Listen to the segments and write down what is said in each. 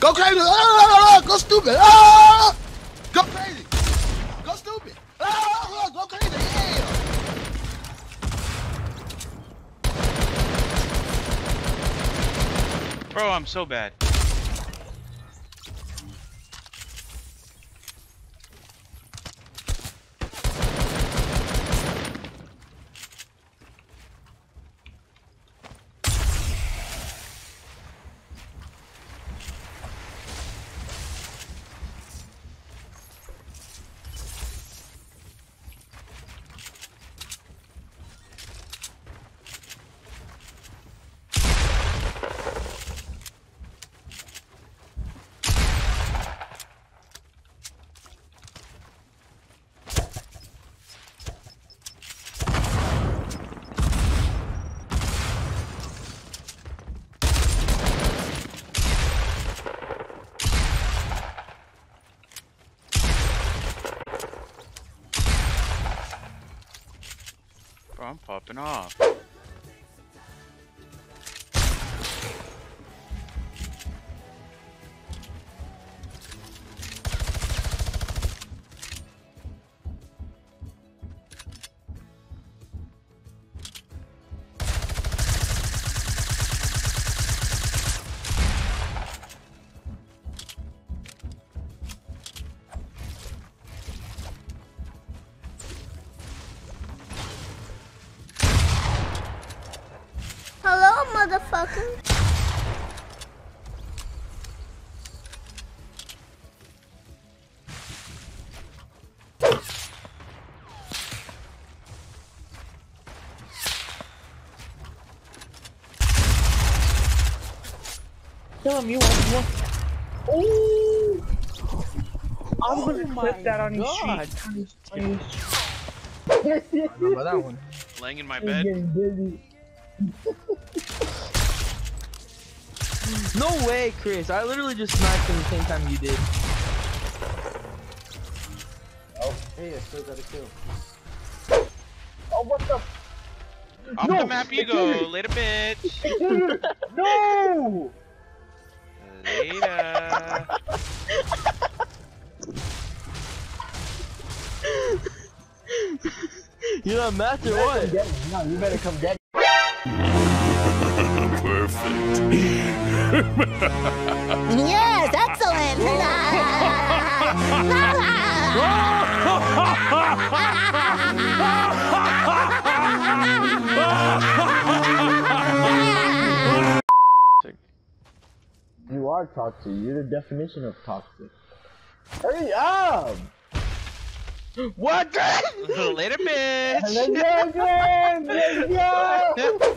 Go crazy. Ah, ah, ah, ah go stupid. Ah, go crazy. Go stupid. Ah, go crazy. Bro, I'm so bad. I'm popping off. Kill him, you want, you want. Oh! I'm gonna clip that on his God. street. On I remember that one. Laying in my bed. No way, Chris. I literally just sniped him the same time you did. Oh, hey, I still got a kill. Oh, what the? Off No, the map you go, didn't. little bitch. no! Later. You're not match or what? No, you better come get me. are toxic. You're the definition of toxic. Hurry up! What? Later, bitch. Let's go again! Let's go!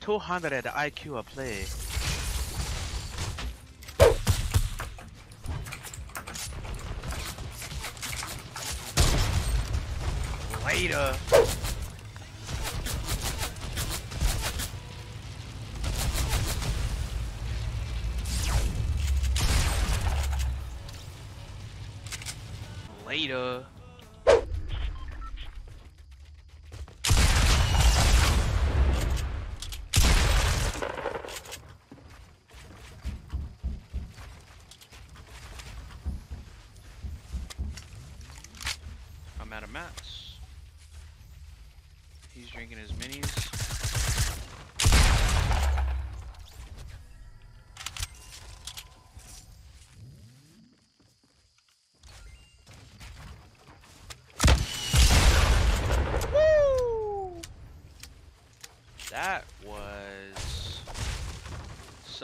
200 IQ a play. Later. Later. I'm out of mats. He's drinking his minis. That was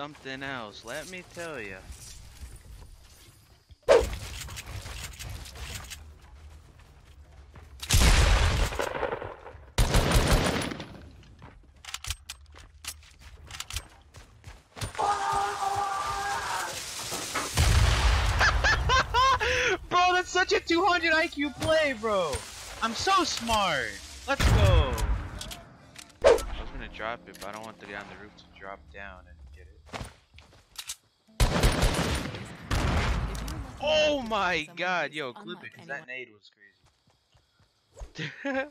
something else, let me tell you. bro, that's such a 200 IQ play, bro. I'm so smart. Let's go. I was gonna drop it, but I don't want the guy on the roof to drop down and get it. Oh my god, yo, clip it, cause that nade was crazy.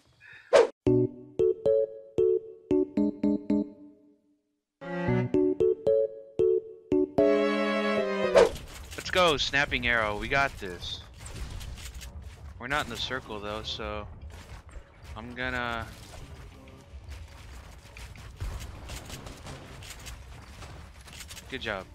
Let's go, snapping arrow, we got this. We're not in the circle though, so I'm gonna Good job.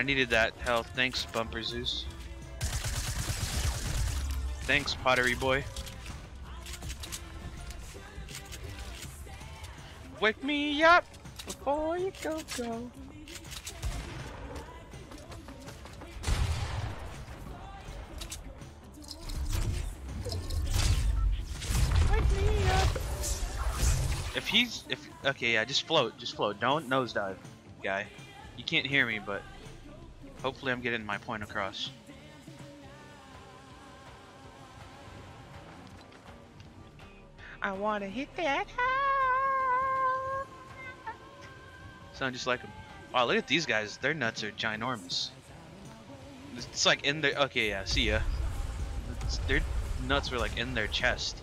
I needed that health. Thanks, Bumper Zeus. Thanks, Pottery Boy. Wake me up before you go go. Wake me up. If he's if okay, yeah, just float, just float. Don't nosedive, guy. You can't hear me, but hopefully I'm getting my point across. I wanna hit that high. Sound just like him. Wow, look at these guys. Their nuts are ginormous. It's, it's like in their. Okay, yeah. See ya. It's, their nuts were like in their chest.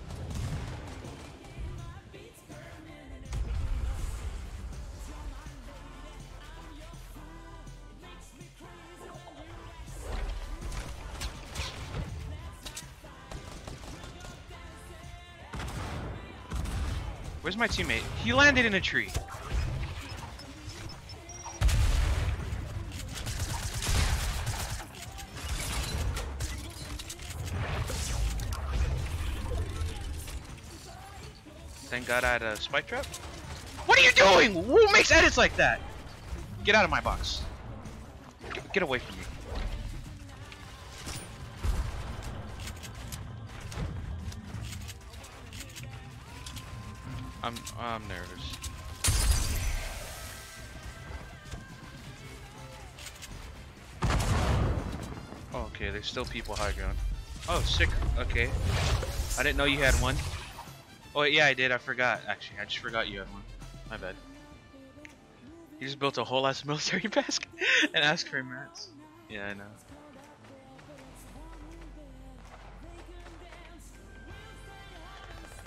Where's my teammate? He landed in a tree. Thank God I had a spike trap. What are you doing? Who makes edits like that? Get out of my box. Get, away from me. I'm nervous. Okay, there's still people high ground. Oh, sick. Okay. I didn't know you had one. Oh, yeah, I did. I forgot. Actually, I just forgot you had one. My bad. You just built a whole ass military base and asked for mats. Yeah, I know.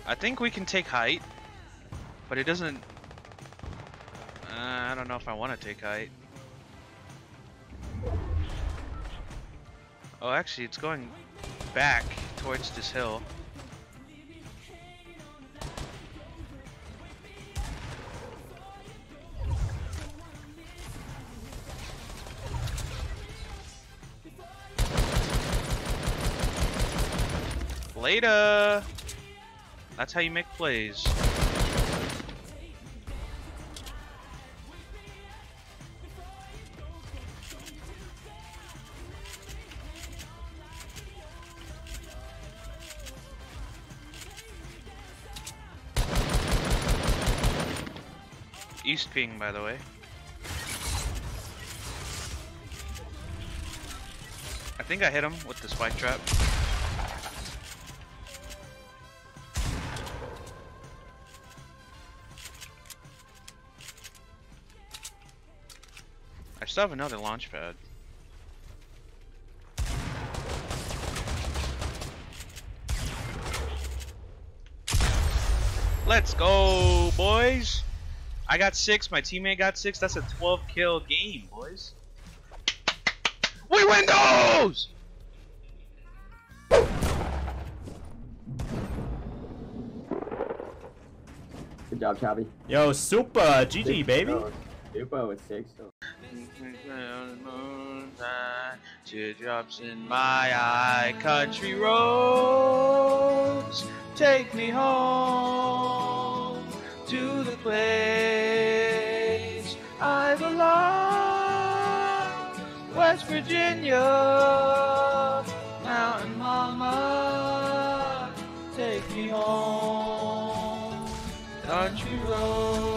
I think we can take height, but it doesn't. Uh, I don't know if I want to take height. Oh, actually, it's going back towards this hill. Later. That's how you make plays. East ping, by the way. I think I hit him with the spike trap. I still have another launch pad. Let's go, boys. I got six. My teammate got six. That's a 12 kill game, boys. We win those! Good job, Chabi. Yo, super GG, baby. Uh, super with six. So. Teardrops in my eye, country roads, take me home to the place I belong, West Virginia, mountain mama, take me home, country roads.